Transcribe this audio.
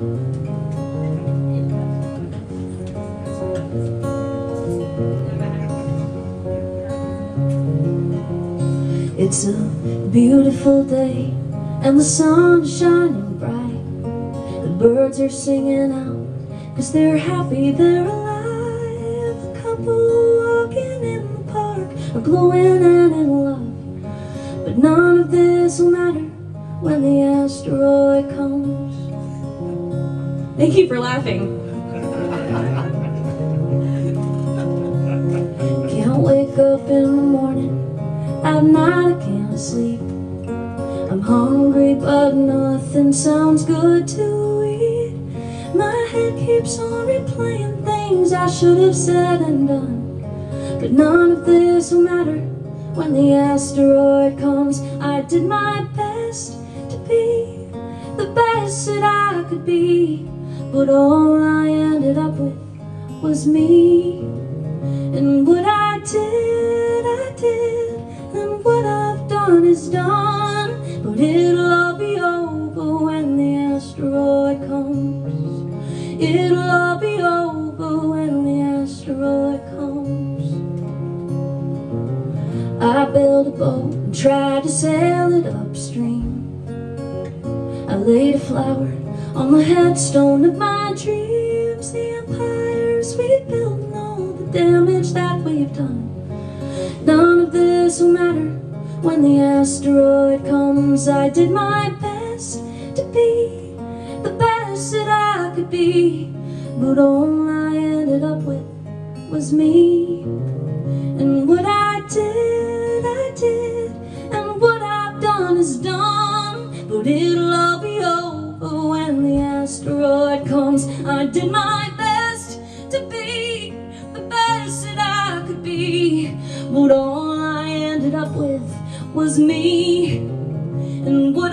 It's a beautiful day and the sun's shining bright. The birds are singing out cause they're happy they're alive. A couple walking in the park are glowing and in love. But none of this will matter when the asteroid comes. Thank you for laughing. Can't wake up in the morning. At night I can't sleep. I'm hungry but nothing sounds good to eat. My head keeps on replaying things I should have said and done. But none of this will matter. When the asteroid comes I did my best to be the best that I could be But all I ended up with was me. And what I did, I did. And what I've done is done. But it'll all be over when the asteroid comes. It'll all be over when the asteroid comes. I built a boat and tried to sail it upstream. I laid a flower on the headstone of my dreams The empires we built and all the damage that we've done. None of this will matter. When the asteroid comes I did my best to be the best that I could be. But all I ended up with was me did my best to be the best that I could be. But all I ended up with was me. And what